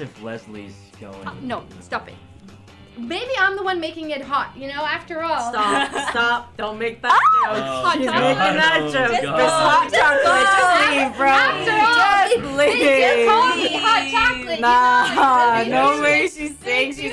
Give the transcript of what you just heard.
if Leslie's going. Uh, no, stop it. Maybe I'm the one making it hot. You know, after all. Stop, stop. Don't make that Oh, joke. Hot She's chocolate. making that Oh, joke. God. This hot chocolate. Just leave, bro. After all, Just leave. they, they just call me hot chocolate. Nah, you know, no way she's saying she